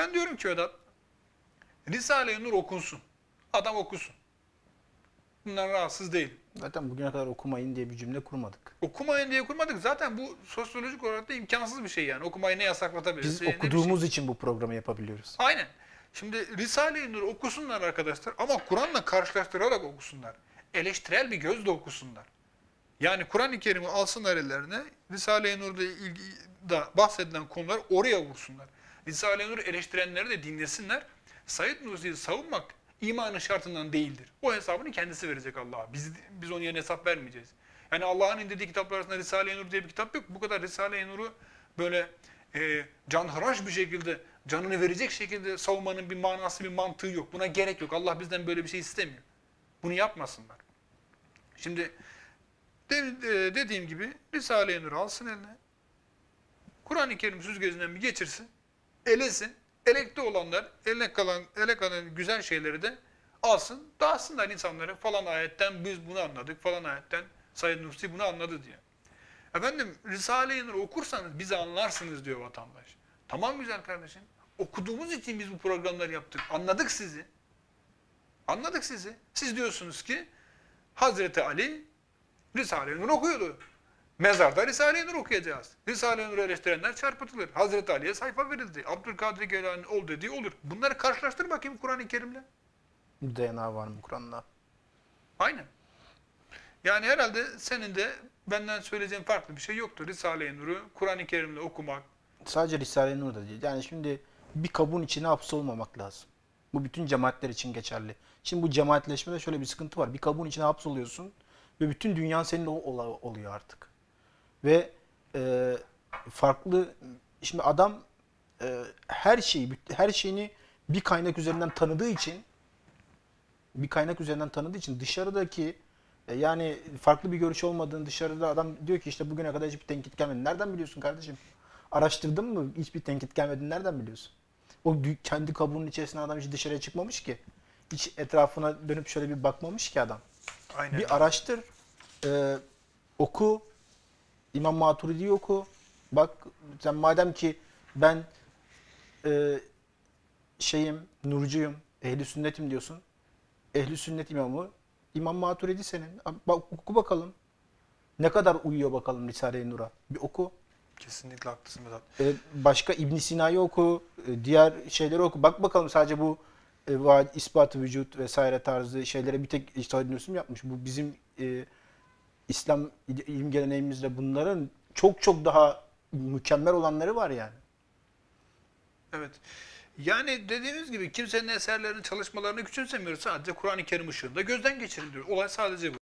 Ben diyorum ki Vedat, Risale-i Nur okunsun. Adam okusun. Bundan rahatsız değil. Zaten bugüne kadar okumayın diye bir cümle kurmadık. Okumayın diye kurmadık. Zaten bu sosyolojik olarak da imkansız bir şey yani. Okumayı ne yasaklatabiliriz? Biz ne şey. okuduğumuz için bu programı yapabiliyoruz. Aynen. Şimdi Risale-i Nur okusunlar arkadaşlar ama Kur'an'la karşılaştırarak okusunlar. Eleştirel bir gözle okusunlar. Yani Kur'an-ı Kerim'i alsınlar ellerine, Risale-i Nur'da ilgi, da bahsedilen konular oraya vursunlar. Risale-i Nur eleştirenleri de dinlesinler. Said Nursi'yi savunmak imanın şartından değildir. O hesabını kendisi verecek Allah'a. Biz, biz onun yerine hesap vermeyeceğiz. Yani Allah'ın indirdiği kitaplar arasında Risale-i Nur diye bir kitap yok. Bu kadar Risale-i Nur'u böyle e, canhıraş bir şekilde, canını verecek şekilde savunmanın bir manası, bir mantığı yok. Buna gerek yok. Allah bizden böyle bir şey istemiyor. Bunu yapmasınlar. Şimdi de, e, dediğim gibi Risale-i Nur alsın eline. Kur'an-ı Kerim süzgecinden bir geçirsin. Elesin. Elekte olanlar, eline kalan, ele kalan güzel şeyleri de alsın. Dağıtsınlar insanları. Falan ayetten biz bunu anladık. Falan ayetten Said Nursi bunu anladı diye. Efendim Risale-i Nur okursanız bizi anlarsınız diyor vatandaş. Tamam güzel kardeşim. Okuduğumuz için biz bu programları yaptık. Anladık sizi. Anladık sizi. Siz diyorsunuz ki Hazreti Ali Risale-i Nur okuyordu. Mezarda Risale-i Nur okuyacağız. Risale-i Nur'u eleştirenler çarpıtılır. Hazreti Ali'ye sayfa verildi. Abdülkadir Geylani ol dediği olur. Bunları karşılaştır bakayım Kur'an-ı Kerim'le. Dayanağı var mı Kur'an'da? Aynen. Yani herhalde senin de benden söyleyeceğin farklı bir şey yoktur. Risale-i Nur'u Kur'an-ı Kerim'le okumak. Sadece Risale-i Nur da değil. Yani şimdi bir kabuğun içine hapsolmamak lazım. Bu bütün cemaatler için geçerli. Şimdi bu cemaatleşmede şöyle bir sıkıntı var. Bir kabuğun içine hapsoluyorsun ve bütün dünya senin oluyor artık. Ve e, farklı şimdi adam e, her şeyi her şeyini bir kaynak üzerinden tanıdığı için bir kaynak üzerinden tanıdığı için dışarıdaki e, yani farklı bir görüş olmadığını dışarıda adam diyor ki işte bugüne kadar hiçbir tenkit gelmedi. Nereden biliyorsun kardeşim? Araştırdın mı? Hiçbir tenkit gelmediğini nereden biliyorsun? O kendi kabuğunun içerisinden adam hiç dışarıya çıkmamış ki. Hiç etrafına dönüp şöyle bir bakmamış ki adam. Aynen. Bir araştır, e, oku, İmam Maturidi'yi oku. Bak sen madem ki ben e, şeyim, nurcuyum, ehli sünnetim diyorsun. Ehli sünnet imamı İmam Maturidi senin. Bak, oku bakalım. Ne kadar uyuyor bakalım Risale-i Nur'a. Bir oku. Kesinlikle haklısın Vedat. E, başka İbn Sina'yı oku, e, diğer şeyleri oku. Bak bakalım sadece bu e, vaad, ispat-ı vücut vesaire tarzı şeylere bir tek İctihad-ı Nüsüm yapmış. Bu bizim e, İslam il- ilim geleneğimizde bunların çok çok daha mükemmel olanları var yani. Evet. Yani dediğimiz gibi kimsenin eserlerini, çalışmalarını küçümsemiyoruz. Sadece Kur'an-ı Kerim ışığında gözden geçirin diyor. Olay sadece bu.